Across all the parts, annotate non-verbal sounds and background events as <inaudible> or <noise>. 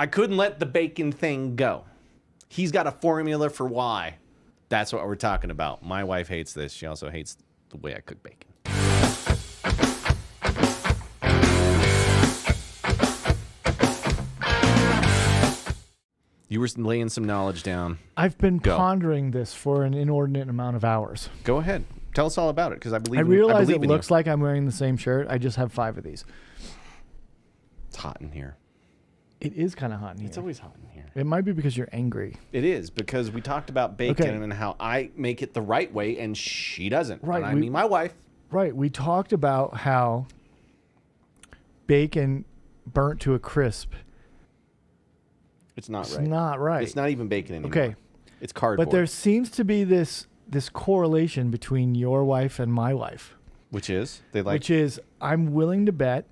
I couldn't let the bacon thing go. He's got a formula for why. That's what we're talking about. My wife hates this. She also hates the way I cook bacon. You were laying some knowledge down. I've been Go. pondering this for an inordinate amount of hours. Go ahead. Tell us all about it because I believe I in- realize believe it looks you. like I'm wearing the same shirt. I just have five of these. it's hot in here. It is kind of hot in here. It's always hot in here. it might be because you're angry. It is because we talked about bacon Okay. and how I make it the right way and she doesn't. Right, And I we- mean, my wife. Right. We talked about how bacon burnt to a crisp. It's not It's right. not right. It's not even bacon anymore. Okay. It's cardboard. But there seems to be this this correlation between your wife and my wife, which is they like. which is I'm willing to bet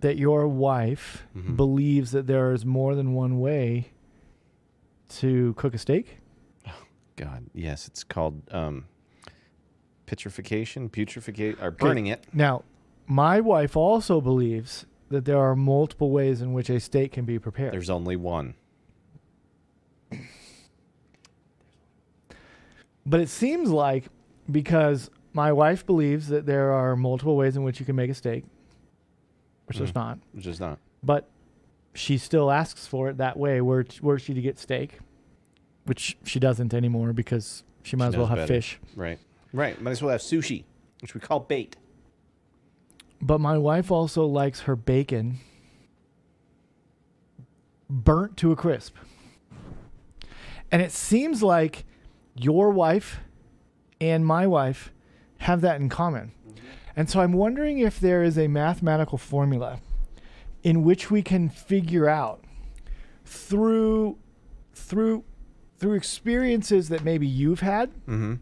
that your wife Mhm. believes that there is more than one way to cook a steak. God, yes, it's called um, petrification, putrefaction, or burning it. Now, my wife also believes that there are multiple ways in which a steak can be prepared. There's only one. But it seems like because my wife believes that there are multiple ways in which you can make a steak, which there's Mhm. not, Which is not. but she still asks for it that way. Were were she to get steak, which she doesn't anymore because she might She as well have better. fish. Right. Right. Might as well have sushi, which we call bait. But my wife also likes her bacon burnt to a crisp. And it seems like your wife and my wife have that in common. And so I'm wondering if there is a mathematical formula in which we can figure out through through through experiences that maybe you've had Mm-hmm.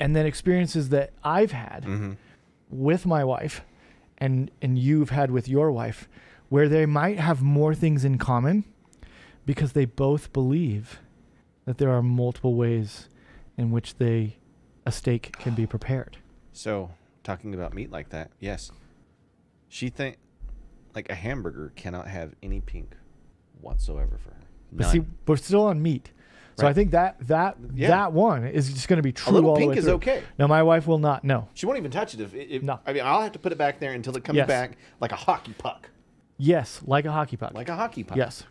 and then experiences that I've had Mm-hmm. with my wife and and you've had with your wife where they might have more things in common because they both believe that there are multiple ways in which they a steak can be prepared. So, talking about meat like that, yes. She think like a hamburger cannot have any pink whatsoever for her. But see, we're still on meat. So I think that that Yeah. that one is just going to be true. a little all the pink way is through. okay. Now my wife will not. No. She won't even touch it if, if No. I mean I'll have to put it back there until it comes Yes. back like a hockey puck. Yes, like a hockey puck. Like a hockey puck. yes.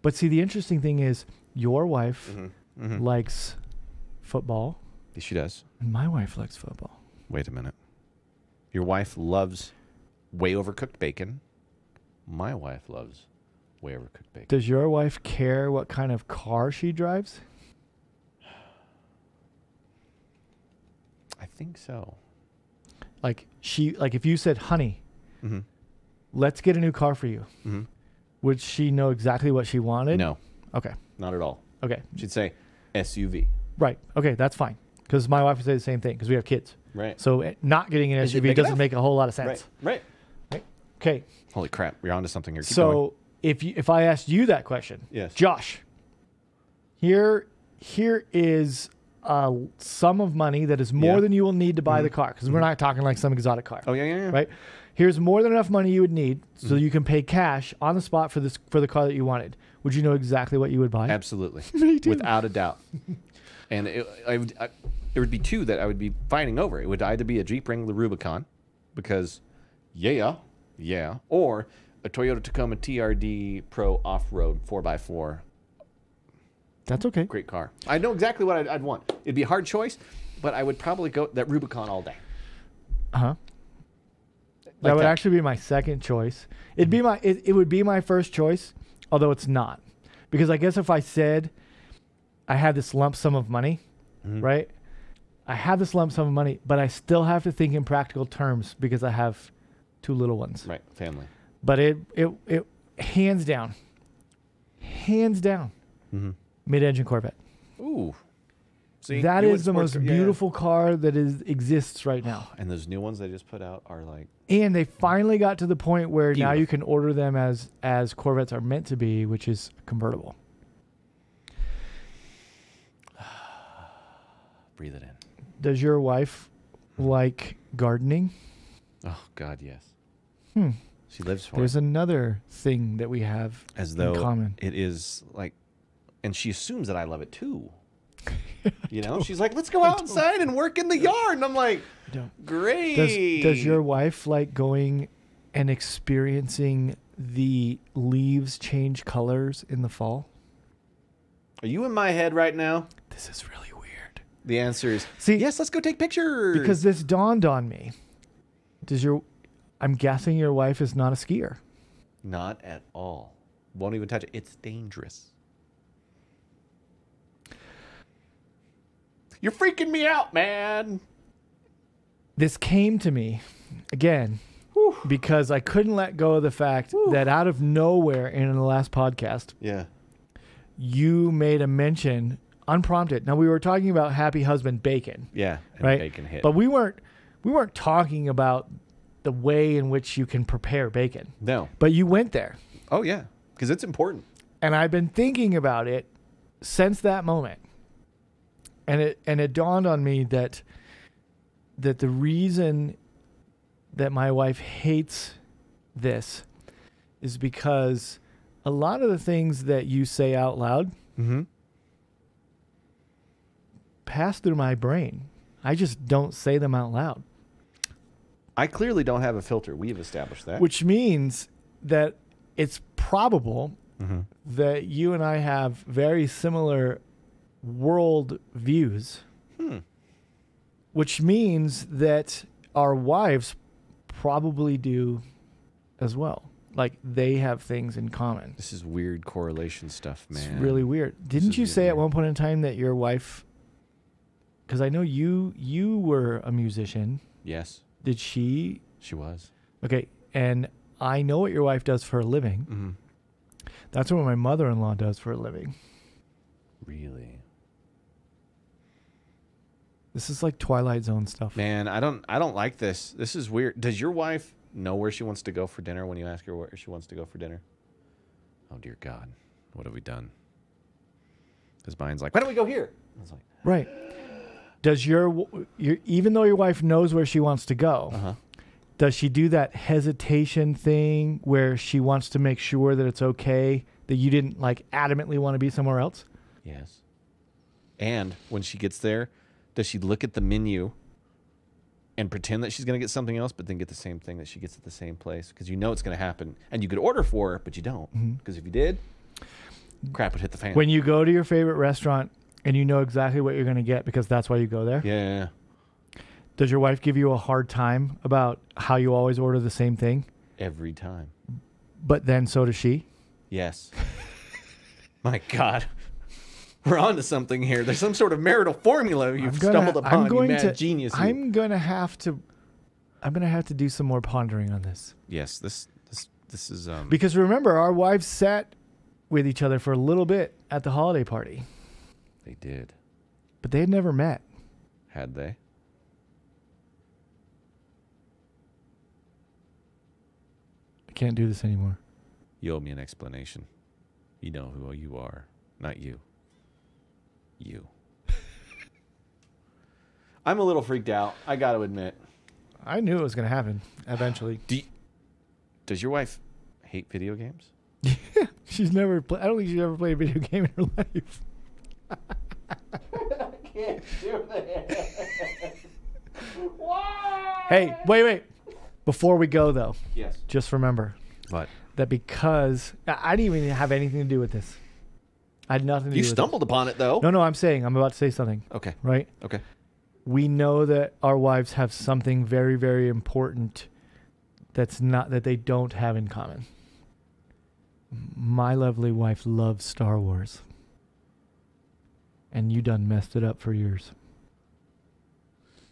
But see, the interesting thing is your wife Mm-hmm. Mm-hmm. likes football, She does. and my wife likes football. Wait a minute. Your wife loves way overcooked bacon. My wife loves way overcooked bacon. Does your wife care what kind of car she drives? I think so. Like she like if you said, "Honey, Mm-hmm. let's get a new car for you." Mm-hmm. Would she know exactly what she wanted? No, Okay. not at all. Okay. She'd say SUV. Right. Okay, that's fine. Cuz my wife would say the same thing because we have kids. Right. So eh, not getting an SUV big doesn't make a whole lot of sense. Right. Right. Okay. Holy crap! You're onto something here. Keep so going. if you if I asked you that question, Yes. Josh, here here is a sum of money that is more Yeah. than you will need to buy Mhm. the car because we're not talking like some exotic car. Oh yeah, yeah, yeah. right? Here's more than enough money you would need so Mhm. you can pay cash on the spot for this for the car that you wanted. Would you know exactly what you would buy? Absolutely, <laughs> Me too. without a doubt. and it, I would, I, there would be two that I would be fighting over. It would either be a Jeep Wrangler Rubicon, because yeah, yeah, or a Toyota Tacoma TRD Pro Off Road 4x4. That's okay. Great car. I know exactly what I'd, I'd want. It'd be a hard choice, but I would probably go that Rubicon all day. Uh huh. Like that would that. actually be my second choice. It'd be my it, it would be my first choice, although it's not. Because I guess if I said I had this lump sum of money, Mhm. right? I have this lump sum of money, but I still have to think in practical terms because I have two little ones. Right, family. But it it it hands down, hands down, Mm-hmm. mid-engine Corvette. Ooh. See, that is the most car- yeah, yeah. beautiful car that is exists right now. <gasps> And those new ones they just put out are like And they finally got to the point where now you can order them as as Corvettes are meant to be, which is convertible. <sighs> breathe it in. Does your wife like gardening? Oh God, yes. Hmm. She lives for There's it. another thing that we have As in though common. it is like, and she assumes that I love it too. <laughs> You know, she's like, "Let's go outside and work in the yard," and I'm like, "Great." Does does your wife like going and experiencing the leaves change colors in the fall? Are you in my head right now? This is really. The answer is See, yes. Let's go take pictures. because this dawned on me. Does your I'm guessing your wife is not a skier. not at all. Won't even touch it. It's dangerous. You're freaking me out, man. This came to me again because I couldn't let go of the fact that out of nowhere in the last podcast, Yeah. you made a mention unprompted. Now we were talking about happy husband bacon, Yeah. Right? Bacon hit. But we weren't we weren't talking about the way in which you can prepare bacon. no. But you went there. Oh yeah, because it's important. And I've been thinking about it since that moment. And it and it dawned on me that that the reason that my wife hates this is because a lot of the things that you say out loud Mm-hmm. Pass through my brain. I just don't say them out loud. I clearly don't have a filter. We've established that. Which means that it's probable mm-hmm. that you and I have very similar world views, Hmm. which means that our wives probably do as well. Like they have things in common. This is weird correlation stuff, man. It's really weird. Didn't you really say at one point in time that your wife cuz I know you you were a musician. Yes, Did she she was. Okay, and I know what your wife does for a living. Mm-hmm. That's what my mother-in-law does for a living. Really, This is like Twilight Zone stuff. man. I don't. I don't like this. This is weird. Does your wife know where she wants to go for dinner when you ask her where she wants to go for dinner? Oh dear God, what have we done? Because mine's like, why don't we go here? I was like, Right. Does your, your even though your wife knows where she wants to go, uh huh. does she do that hesitation thing where she wants to make sure that it's okay that you didn't like adamantly want to be somewhere else? Yes. And when she gets there, does she look at the menu and pretend that she's going to get something else, but then get the same thing that she gets at the same place? Because you know it's going to happen. And you could order for her, but you don't. Because if you did, crap would hit the fan. When you go to your favorite restaurant and you know exactly what you're going to get because that's why you go there, yeah, does your wife give you a hard time about how you always order the same thing? Every time. But then so does she. Yes. My God. We're on to something here. There's some sort of marital formula you've gonna- stumbled upon, I'm going you mad to, genius. I'm gonna have to. I'm gonna have to do some more pondering on this Yes, this this this is um because remember, our wives sat with each other for a little bit at the holiday party, they did. but they had never met. Had they? I can't do this anymore. You owe me an explanation. You know who you are, not you. You. <laughs> I'm a little freaked out. I got to admit. I knew it was gonna happen eventually. <gasps> Do you- does your wife hate video games? <laughs> Yeah, She's never. Play, I don't think she's ever played a video game in her <laughs> life. can't do that. Why? Hey, wait, wait. Before we go though, Yes. just remember What? that because I I didn't even have anything to do with this. I had nothing to You do with stumbled upon it though. it. No, no, I'm saying I'm about to say something. Okay. Right? Okay. we know that our wives have something very very important that's not that they don't have in common my lovely wife loves star wars and you done messed it up for years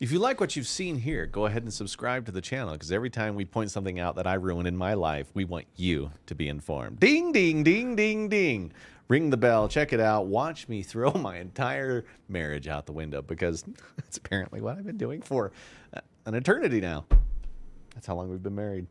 If you like what you've seen here, go ahead and subscribe to the channel because every time we point something out that I ruin in my life, we want you to be informed. Ding, ding, ding, ding, ding. Ring the bell, check it out. Watch me throw my entire marriage out the window because <laughs> that's apparently what I've been doing for uh, an eternity now. That's how long we've been married.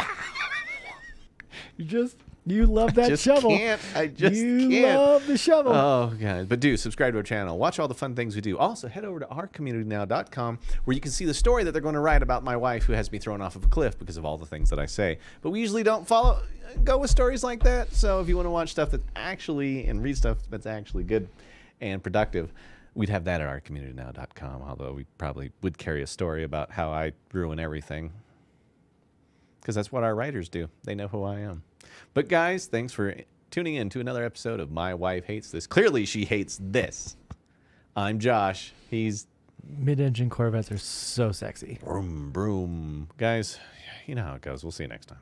<laughs> you just You love that just shovel. can't. I just you can't. love the shovel. Oh god! But do subscribe to our channel. Watch all the fun things we do. Also, head over to ourcommunitynow.com where you can see the story that they're going to write about my wife who has me thrown off of a cliff because of all the things that I say. But we usually don't follow go with stories like that. So if you want to watch stuff that's actually and read stuff that's actually good and productive, we'd have that at ourcommunitynow.com. Although we probably would carry a story about how I ruin everything because that's what our writers do. They know who I am. But guys, thanks for tuning in to another episode of My Wife Hates This. Clearly, she hates this. I'm Josh. He's Mid-engine Corvettes are so sexy. broom broom. Guys, you know how it goes. We'll see you next time.